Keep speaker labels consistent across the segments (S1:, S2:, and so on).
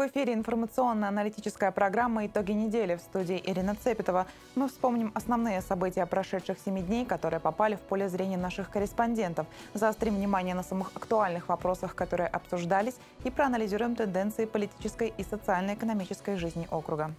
S1: В эфире информационно-аналитическая программа «Итоги недели» в студии Ирина Цепетова. Мы вспомним основные события прошедших семи дней, которые попали в поле зрения наших корреспондентов, заострим внимание на самых актуальных вопросах, которые обсуждались, и проанализируем тенденции политической и социально-экономической жизни округа.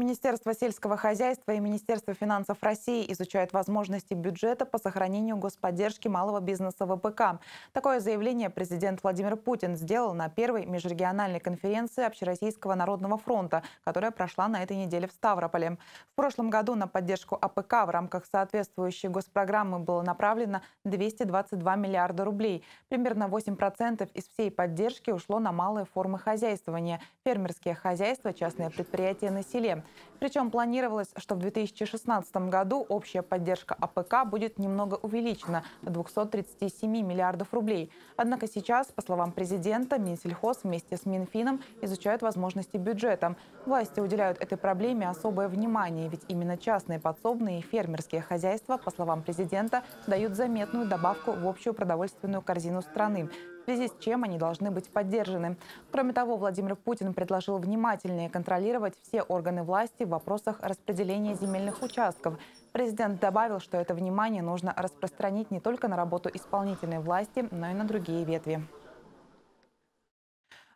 S1: Министерство сельского хозяйства и Министерство финансов России изучают возможности бюджета по сохранению господдержки малого бизнеса ВПК. Такое заявление президент Владимир Путин сделал на первой межрегиональной конференции Общероссийского народного фронта, которая прошла на этой неделе в Ставрополе. В прошлом году на поддержку АПК в рамках соответствующей госпрограммы было направлено 222 миллиарда рублей. Примерно 8% из всей поддержки ушло на малые формы хозяйствования – фермерские хозяйства, частные предприятия на селе. Причем планировалось, что в 2016 году общая поддержка АПК будет немного увеличена до 237 миллиардов рублей. Однако сейчас, по словам президента, Минсельхоз вместе с Минфином изучают возможности бюджета. Власти уделяют этой проблеме особое внимание, ведь именно частные подсобные и фермерские хозяйства, по словам президента, дают заметную добавку в общую продовольственную корзину страны связи с чем они должны быть поддержаны. Кроме того, Владимир Путин предложил внимательнее контролировать все органы власти в вопросах распределения земельных участков. Президент добавил, что это внимание нужно распространить не только на работу исполнительной власти, но и на другие ветви.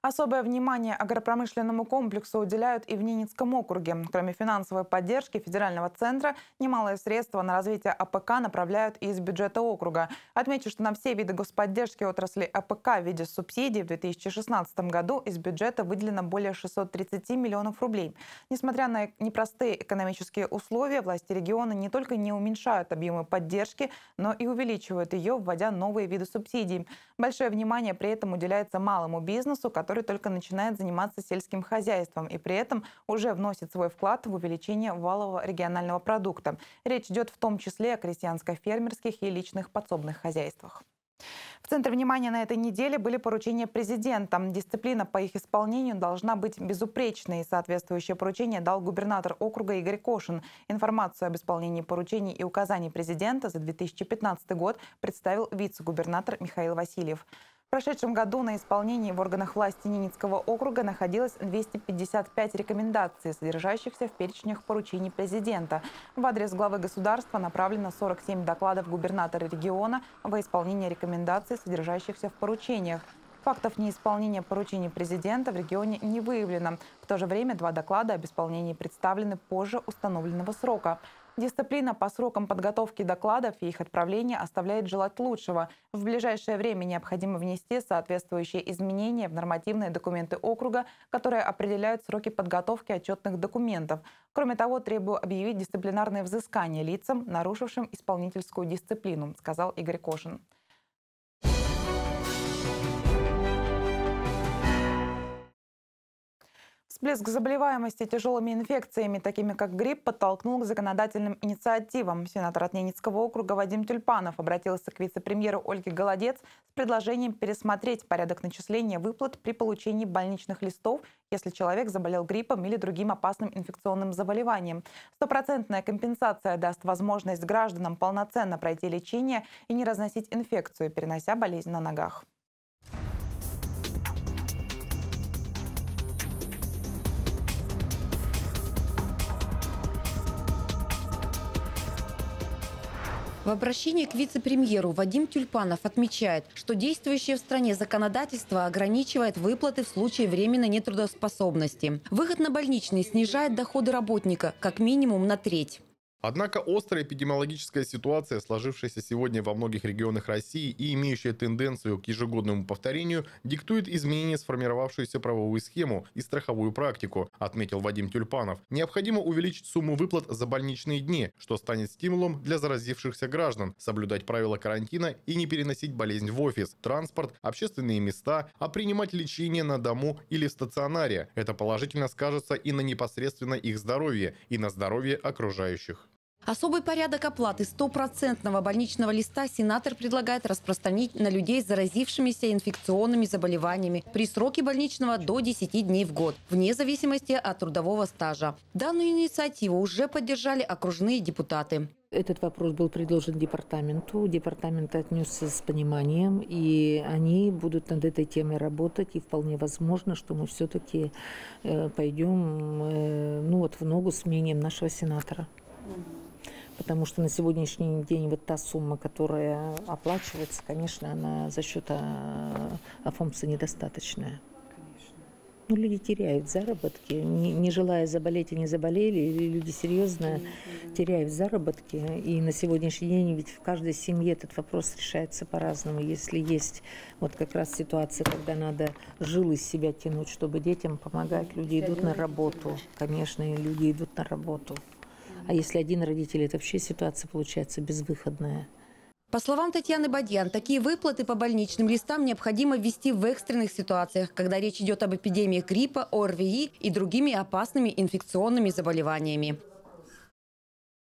S1: Особое внимание агропромышленному комплексу уделяют и в Ненецком округе. Кроме финансовой поддержки федерального центра, немалые средства на развитие АПК направляют и из бюджета округа. Отмечу, что на все виды господдержки отрасли АПК в виде субсидий в 2016 году из бюджета выделено более 630 миллионов рублей. Несмотря на непростые экономические условия, власти региона не только не уменьшают объемы поддержки, но и увеличивают ее, вводя новые виды субсидий. Большое внимание при этом уделяется малому бизнесу, который который только начинает заниматься сельским хозяйством и при этом уже вносит свой вклад в увеличение валового регионального продукта. Речь идет в том числе о крестьянско-фермерских и личных подсобных хозяйствах. В центре внимания на этой неделе были поручения президента. Дисциплина по их исполнению должна быть безупречной. Соответствующее поручение дал губернатор округа Игорь Кошин. Информацию об исполнении поручений и указаний президента за 2015 год представил вице-губернатор Михаил Васильев. В прошедшем году на исполнении в органах власти Ненецкого округа находилось 255 рекомендаций, содержащихся в перечнях поручений президента. В адрес главы государства направлено 47 докладов губернатора региона во исполнение рекомендаций, содержащихся в поручениях. Фактов неисполнения поручений президента в регионе не выявлено. В то же время два доклада об исполнении представлены позже установленного срока. Дисциплина по срокам подготовки докладов и их отправления оставляет желать лучшего. В ближайшее время необходимо внести соответствующие изменения в нормативные документы округа, которые определяют сроки подготовки отчетных документов. Кроме того, требую объявить дисциплинарное взыскание лицам, нарушившим исполнительскую дисциплину, сказал Игорь Кошин. Всплеск заболеваемости тяжелыми инфекциями, такими как грипп, подтолкнул к законодательным инициативам. Сенатор от Ненецкого округа Вадим Тюльпанов обратился к вице-премьеру Ольге Голодец с предложением пересмотреть порядок начисления выплат при получении больничных листов, если человек заболел гриппом или другим опасным инфекционным заболеванием. Стопроцентная компенсация даст возможность гражданам полноценно пройти лечение и не разносить инфекцию, перенося болезнь на ногах.
S2: В обращении к вице-премьеру Вадим Тюльпанов отмечает, что действующее в стране законодательство ограничивает выплаты в случае временной нетрудоспособности. Выход на больничный снижает доходы работника как минимум на треть.
S3: Однако острая эпидемиологическая ситуация, сложившаяся сегодня во многих регионах России и имеющая тенденцию к ежегодному повторению, диктует изменения сформировавшуюся правовую схему и страховую практику, отметил Вадим Тюльпанов. Необходимо увеличить сумму выплат за больничные дни, что станет стимулом для заразившихся граждан, соблюдать правила карантина и не переносить болезнь в офис, транспорт, общественные места, а принимать лечение на дому или в стационаре. Это положительно скажется и на непосредственно их здоровье, и на здоровье окружающих.
S2: Особый порядок оплаты стопроцентного больничного листа сенатор предлагает распространить на людей с заразившимися инфекционными заболеваниями при сроке больничного до 10 дней в год, вне зависимости от трудового стажа. Данную инициативу уже поддержали окружные депутаты.
S4: Этот вопрос был предложен департаменту. Департамент отнесся с пониманием, и они будут над этой темой работать. И вполне возможно, что мы все-таки э, пойдем э, ну вот, в ногу с мнением нашего сенатора. Потому что на сегодняшний день вот та сумма, которая оплачивается, конечно, она за счет а, Афомса недостаточная. Ну, люди теряют заработки, не, не желая заболеть и не заболели, или люди серьезно теряют заработки. И на сегодняшний день ведь в каждой семье этот вопрос решается по-разному. Если есть вот как раз ситуация, когда надо жил из себя тянуть, чтобы детям помогать, люди идут на работу, конечно, люди идут на работу. А если один родитель, это вообще ситуация получается безвыходная.
S2: По словам Татьяны Бадьян, такие выплаты по больничным листам необходимо ввести в экстренных ситуациях, когда речь идет об эпидемиях гриппа, ОРВИ и другими опасными инфекционными заболеваниями.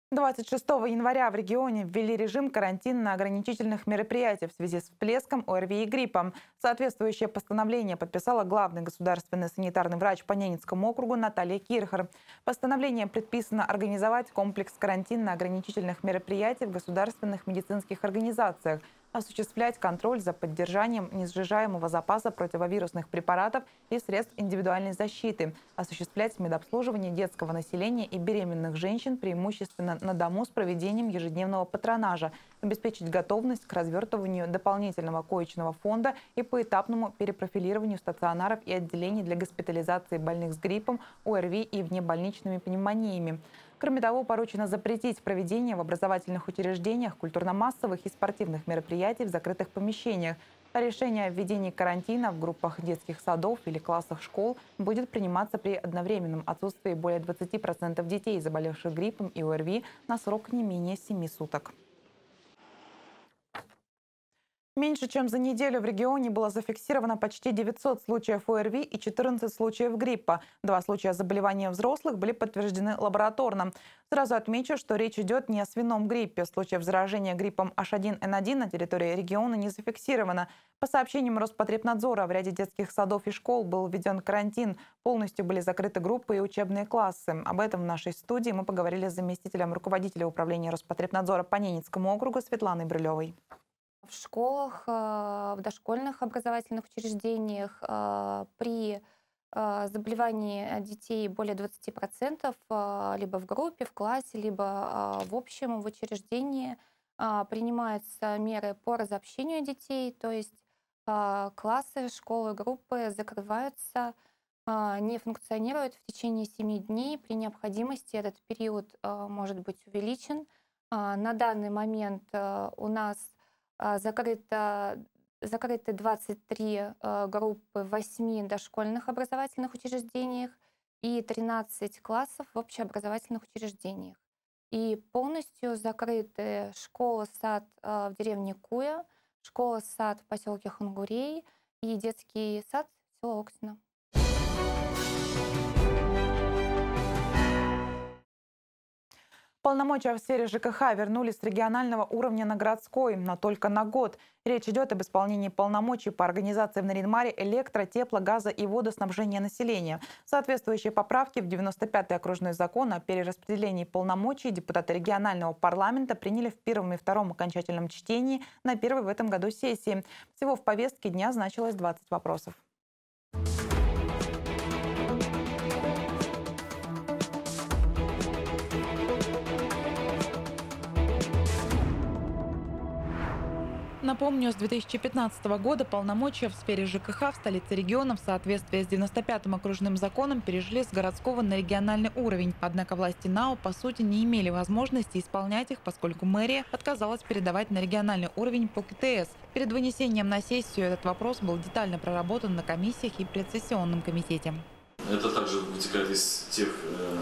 S1: 26 января в регионе ввели режим карантинно-ограничительных мероприятий в связи с всплеском ОРВИ и гриппом. Соответствующее постановление подписала главный государственный санитарный врач по Ненецкому округу Наталья Кирхер. Постановление предписано организовать комплекс карантинно-ограничительных мероприятий в государственных медицинских организациях – осуществлять контроль за поддержанием несжижаемого запаса противовирусных препаратов и средств индивидуальной защиты, осуществлять медобслуживание детского населения и беременных женщин преимущественно на дому с проведением ежедневного патронажа, обеспечить готовность к развертыванию дополнительного коечного фонда и поэтапному перепрофилированию стационаров и отделений для госпитализации больных с гриппом, ОРВИ и внебольничными пневмониями. Кроме того, поручено запретить проведение в образовательных учреждениях культурно-массовых и спортивных мероприятий в закрытых помещениях. А решение о введении карантина в группах детских садов или классах школ будет приниматься при одновременном отсутствии более 20% детей, заболевших гриппом и ОРВИ, на срок не менее 7 суток. Меньше чем за неделю в регионе было зафиксировано почти 900 случаев ОРВИ и 14 случаев гриппа. Два случая заболевания взрослых были подтверждены лабораторно. Сразу отмечу, что речь идет не о свином гриппе. Случаев заражения гриппом H1N1 на территории региона не зафиксировано. По сообщениям Роспотребнадзора, в ряде детских садов и школ был введен карантин. Полностью были закрыты группы и учебные классы. Об этом в нашей студии мы поговорили с заместителем руководителя управления Роспотребнадзора по Ненецкому округу Светланой Брылевой
S5: в школах, э, в дошкольных образовательных учреждениях э, при э, заболевании детей более 20% либо в группе, в классе, либо в общем в учреждении принимаются меры по разобщению детей, то есть классы, школы, группы закрываются, не функционируют в течение 7 дней. При необходимости этот период может быть увеличен. На данный момент у нас а, закрыто, закрыты 23 а, группы в 8 дошкольных образовательных учреждениях и 13 классов в общеобразовательных учреждениях. И полностью закрыты школа, сад а, в деревне Куя, школа, сад в поселке Хунгурей и детский сад села Оксина.
S1: Полномочия в сфере ЖКХ вернулись с регионального уровня на городской, но только на год. Речь идет об исполнении полномочий по организации в Наринмаре электро, тепло, газа и водоснабжения населения. Соответствующие поправки в 95-й окружной закон о перераспределении полномочий депутаты регионального парламента приняли в первом и втором окончательном чтении на первой в этом году сессии. Всего в повестке дня значилось 20 вопросов. Напомню, с 2015 года полномочия в сфере ЖКХ в столице региона в соответствии с 95-м окружным законом перешли с городского на региональный уровень. Однако власти НАО, по сути, не имели возможности исполнять их, поскольку мэрия отказалась передавать на региональный уровень по КТС. Перед вынесением на сессию этот вопрос был детально проработан на комиссиях и предсессионном комитете.
S6: Это также вытекает из тех э,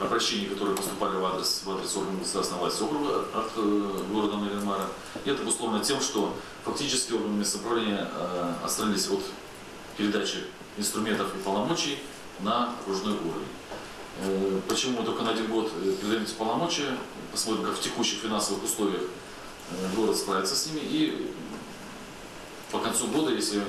S6: обращений, которые поступали в адрес, в адрес органов государственной власти округа от э, города Наринмара. И это обусловлено тем, что фактически органы самоуправления э, отстранились от передачи инструментов и полномочий на окружной уровень. Э, почему только на один год передаем эти полномочия? Посмотрим, как в текущих финансовых условиях город справится с ними. И по концу года, если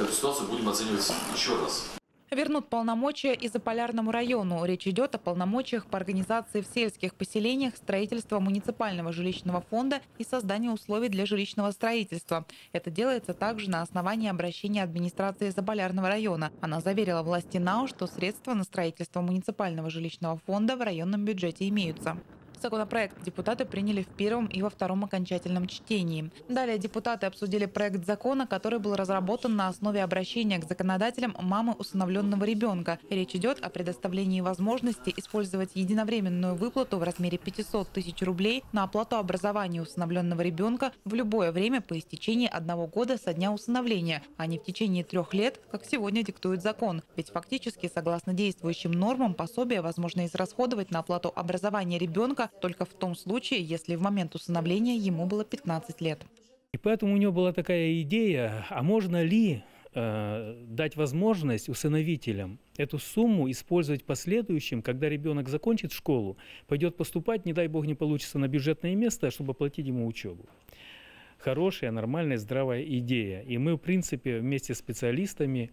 S6: эту ситуацию будем оценивать еще раз.
S1: Вернут полномочия и Заполярному району. Речь идет о полномочиях по организации в сельских поселениях строительства муниципального жилищного фонда и созданию условий для жилищного строительства. Это делается также на основании обращения администрации Заполярного района. Она заверила власти НАУ, что средства на строительство муниципального жилищного фонда в районном бюджете имеются. Законопроект депутаты приняли в первом и во втором окончательном чтении. Далее депутаты обсудили проект закона, который был разработан на основе обращения к законодателям мамы усыновленного ребенка. Речь идет о предоставлении возможности использовать единовременную выплату в размере 500 тысяч рублей на оплату образования усыновленного ребенка в любое время по истечении одного года со дня усыновления, а не в течение трех лет, как сегодня диктует закон. Ведь фактически, согласно действующим нормам, пособие возможно израсходовать на оплату образования ребенка только в том случае, если в момент усыновления ему было 15 лет.
S7: И поэтому у него была такая идея, а можно ли э, дать возможность усыновителям эту сумму использовать в последующем, когда ребенок закончит школу, пойдет поступать, не дай бог не получится на бюджетное место, чтобы оплатить ему учебу. Хорошая, нормальная, здравая идея. И мы, в принципе, вместе с специалистами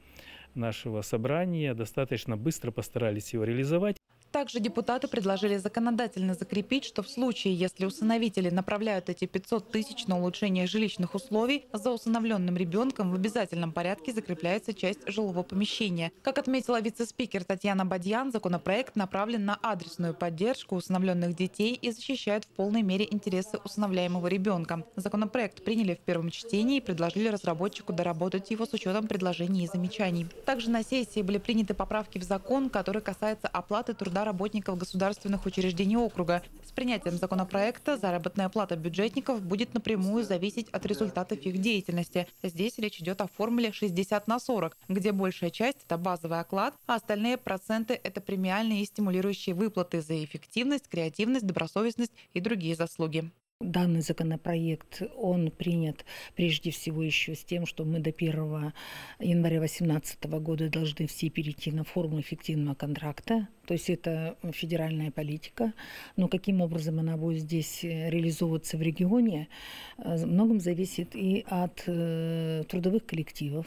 S7: нашего собрания достаточно быстро постарались его реализовать.
S1: Также депутаты предложили законодательно закрепить, что в случае, если усыновители направляют эти 500 тысяч на улучшение жилищных условий, за усыновленным ребенком в обязательном порядке закрепляется часть жилого помещения. Как отметила вице-спикер Татьяна Бадьян, законопроект направлен на адресную поддержку усыновленных детей и защищает в полной мере интересы усыновляемого ребенка. Законопроект приняли в первом чтении и предложили разработчику доработать его с учетом предложений и замечаний. Также на сессии были приняты поправки в закон, который касается оплаты труда труда работников государственных учреждений округа. С принятием законопроекта заработная плата бюджетников будет напрямую зависеть от результатов их деятельности. Здесь речь идет о формуле 60 на 40, где большая часть – это базовый оклад, а остальные проценты – это премиальные и стимулирующие выплаты за эффективность, креативность, добросовестность и другие заслуги.
S4: Данный законопроект, он принят прежде всего еще с тем, что мы до 1 января 2018 года должны все перейти на форму эффективного контракта. То есть это федеральная политика. Но каким образом она будет здесь реализовываться в регионе, э, многом зависит и от э, трудовых коллективов,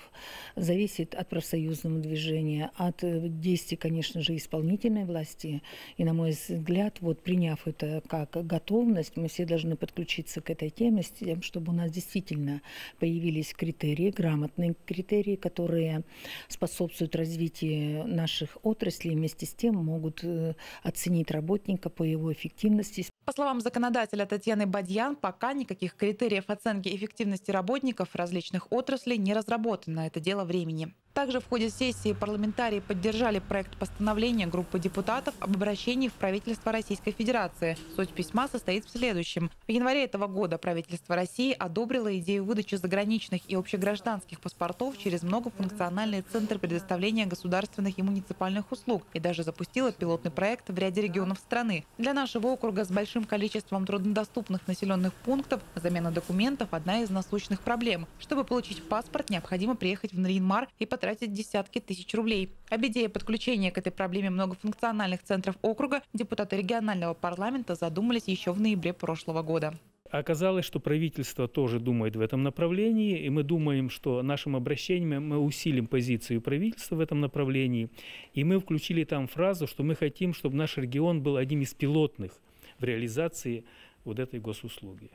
S4: зависит от профсоюзного движения, от э, действий, конечно же, исполнительной власти. И, на мой взгляд, вот приняв это как готовность, мы все должны подключиться к этой теме с тем, чтобы у нас действительно появились критерии, грамотные критерии, которые способствуют развитию наших отраслей, вместе с тем могут э, оценить работника по его эффективности.
S1: По словам законодателя Татьяны Бадьян, пока никаких критериев оценки эффективности работников различных отраслей не разработано. Это дело времени. Также в ходе сессии парламентарии поддержали проект постановления группы депутатов об обращении в правительство Российской Федерации. Суть письма состоит в следующем. В январе этого года правительство России одобрило идею выдачи заграничных и общегражданских паспортов через многофункциональный центр предоставления государственных и муниципальных услуг и даже запустило пилотный проект в ряде регионов страны. Для нашего округа с большим количеством труднодоступных населенных пунктов замена документов – одна из насущных проблем. Чтобы получить паспорт, необходимо приехать в Наринмар и потратить десятки тысяч рублей. Об идее подключения к этой проблеме многофункциональных центров округа депутаты регионального парламента задумались еще в ноябре прошлого года.
S7: Оказалось, что правительство тоже думает в этом направлении, и мы думаем, что нашим обращением мы усилим позицию правительства в этом направлении, и мы включили там фразу, что мы хотим, чтобы наш регион был одним из пилотных в реализации вот этой госуслуги.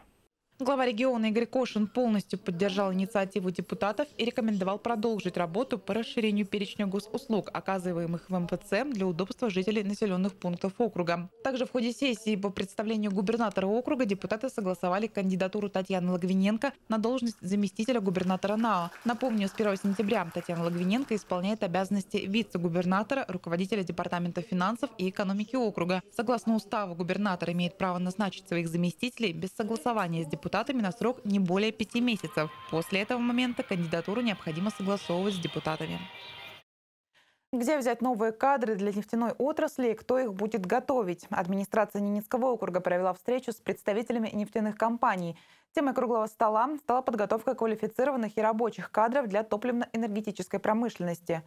S1: Глава региона Игорь Кошин полностью поддержал инициативу депутатов и рекомендовал продолжить работу по расширению перечня госуслуг, оказываемых в МПЦ для удобства жителей населенных пунктов округа. Также в ходе сессии по представлению губернатора округа депутаты согласовали кандидатуру Татьяны Лагвиненко на должность заместителя губернатора НАО. Напомню, с 1 сентября Татьяна Лагвиненко исполняет обязанности вице-губернатора, руководителя Департамента финансов и экономики округа. Согласно уставу, губернатор имеет право назначить своих заместителей без согласования с депутатами депутатами на срок не более пяти месяцев. После этого момента кандидатуру необходимо согласовывать с депутатами. Где взять новые кадры для нефтяной отрасли и кто их будет готовить? Администрация Ненецкого округа провела встречу с представителями нефтяных компаний. Темой круглого стола стала подготовка квалифицированных и рабочих кадров для топливно-энергетической промышленности.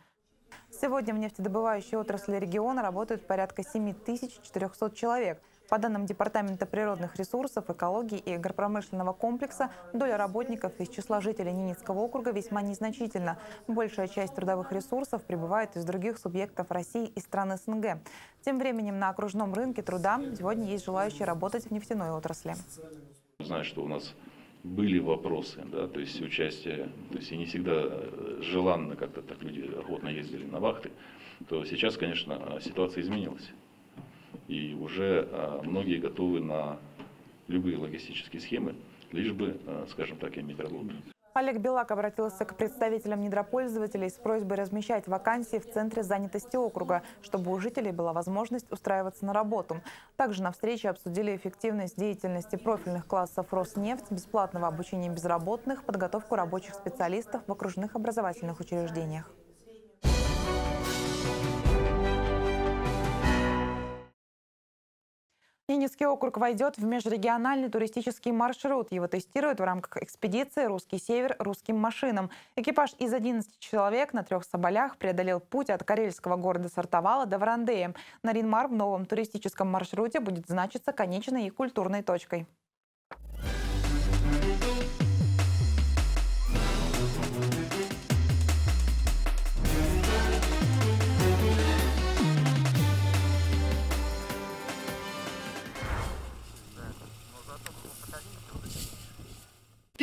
S1: Сегодня в нефтедобывающей отрасли региона работают порядка 7400 человек – По данным Департамента природных ресурсов, экологии и агропромышленного комплекса, доля работников из числа жителей Ненецкого округа весьма незначительна. Большая часть трудовых ресурсов прибывает из других субъектов России и стран СНГ. Тем временем на окружном рынке труда сегодня есть желающие работать в нефтяной отрасли.
S8: Знаю, что у нас были вопросы, да, то есть участие, то есть и не всегда э, желанно как-то так люди охотно ездили на вахты, то сейчас, конечно, ситуация изменилась. И уже а, многие готовы на любые логистические схемы, лишь бы, а, скажем так, иметь работу.
S1: Олег Белак обратился к представителям недропользователей с просьбой размещать вакансии в Центре занятости округа, чтобы у жителей была возможность устраиваться на работу. Также на встрече обсудили эффективность деятельности профильных классов Роснефть, бесплатного обучения безработных, подготовку рабочих специалистов в окружных образовательных учреждениях. Ненецкий округ войдет в межрегиональный туристический маршрут. Его тестируют в рамках экспедиции «Русский север» русским машинам. Экипаж из 11 человек на трех соболях преодолел путь от карельского города Сартовала до Варандея. Наринмар в новом туристическом маршруте будет значиться конечной и культурной точкой.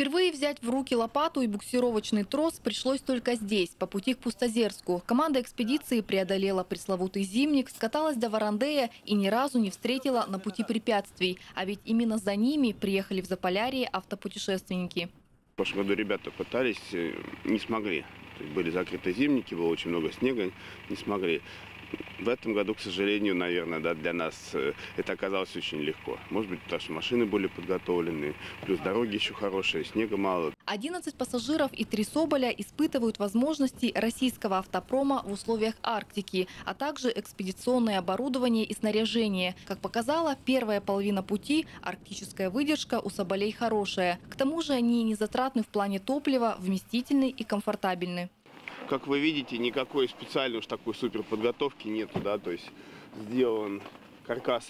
S9: Впервые взять в руки лопату и буксировочный трос пришлось только здесь, по пути к Пустозерску. Команда экспедиции преодолела пресловутый зимник, скаталась до Варандея и ни разу не встретила на пути препятствий. А ведь именно за ними приехали в Заполярье автопутешественники.
S10: В прошлом году ребята пытались, э, не смогли. Были закрыты зимники, было очень много снега, не смогли. В этом году, к сожалению, наверное, да, для нас э, это оказалось очень легко. Может быть, потому что машины более подготовлены, плюс дороги еще хорошие, снега мало.
S9: 11 пассажиров и три соболя испытывают возможности российского автопрома в условиях Арктики, а также экспедиционное оборудование и снаряжение. Как показала, первая половина пути – арктическая выдержка у соболей хорошая. К тому же они не затратны в плане топлива, вместительны и комфортабельны.
S10: Как вы видите, никакой специальной уж такой супер подготовки нету, да, то есть сделан каркас.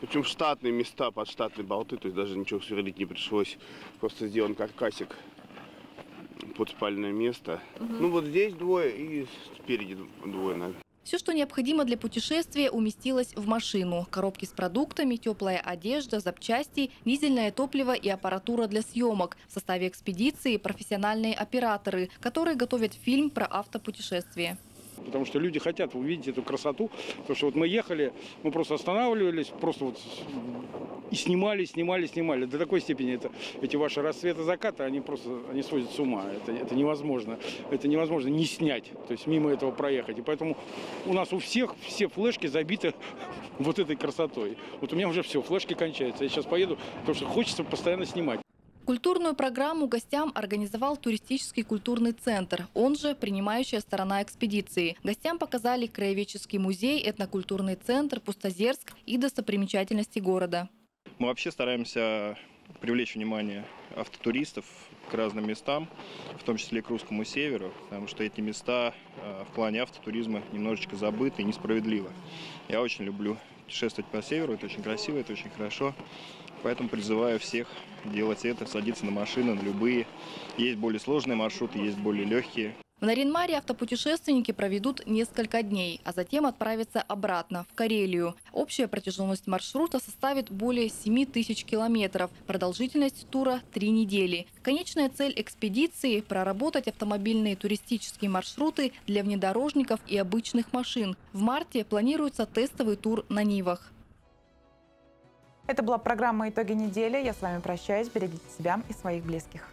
S10: Причем штатные места под штатные болты, то есть даже ничего сверлить не пришлось. Просто сделан каркасик под спальное место. Угу. Ну вот здесь двое и спереди двое, наверное.
S9: Все, что необходимо для путешествия, уместилось в машину. Коробки с продуктами, теплая одежда, запчасти, дизельное топливо и аппаратура для съемок. В составе экспедиции профессиональные операторы, которые готовят фильм про автопутешествие.
S11: Потому что люди хотят увидеть эту красоту. Потому что вот мы ехали, мы просто останавливались, просто вот и снимали, снимали, снимали. До такой степени это, эти ваши рассветы заката, они просто они сводят с ума. Это, это невозможно. Это невозможно не снять, то есть мимо этого проехать. И поэтому у нас у всех все флешки забиты вот этой красотой. Вот у меня уже все, флешки кончаются. Я сейчас поеду, потому что хочется постоянно снимать.
S9: Культурную программу гостям организовал туристический культурный центр, он же принимающая сторона экспедиции. Гостям показали краеведческий музей, этнокультурный центр, Пустозерск и достопримечательности города.
S12: Мы вообще стараемся привлечь внимание автотуристов к разным местам, в том числе к русскому северу, потому что эти места э, в плане автотуризма немножечко забыты и несправедливо. Я очень люблю путешествовать по северу, это очень красиво, это очень хорошо. Поэтому призываю всех делать это, садиться на машины, на любые. Есть более сложные маршруты, есть более легкие.
S9: В Наринмаре автопутешественники проведут несколько дней, а затем отправятся обратно, в Карелию. Общая протяженность маршрута составит более 7 тысяч километров. Продолжительность тура – три недели. Конечная цель экспедиции – проработать автомобильные туристические маршруты для внедорожников и обычных машин. В марте планируется тестовый тур на Нивах.
S1: Это была программа «Итоги недели». Я с вами прощаюсь. Берегите себя и своих близких.